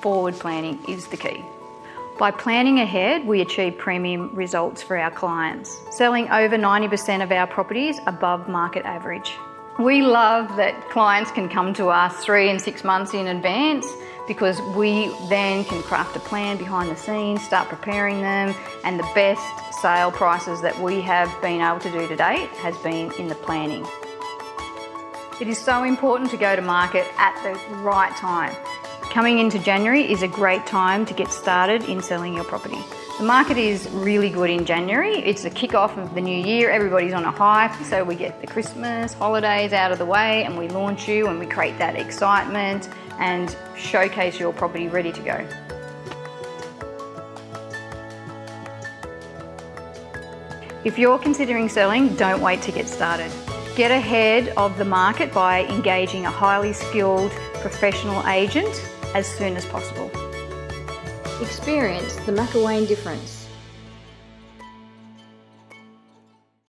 forward planning is the key. By planning ahead, we achieve premium results for our clients, selling over 90% of our properties above market average. We love that clients can come to us three and six months in advance because we then can craft a plan behind the scenes, start preparing them, and the best sale prices that we have been able to do to date has been in the planning. It is so important to go to market at the right time. Coming into January is a great time to get started in selling your property. The market is really good in January. It's the kick-off of the new year. Everybody's on a high, so we get the Christmas holidays out of the way and we launch you and we create that excitement and showcase your property ready to go. If you're considering selling, don't wait to get started. Get ahead of the market by engaging a highly skilled professional agent as soon as possible. Experience the McElwaine difference.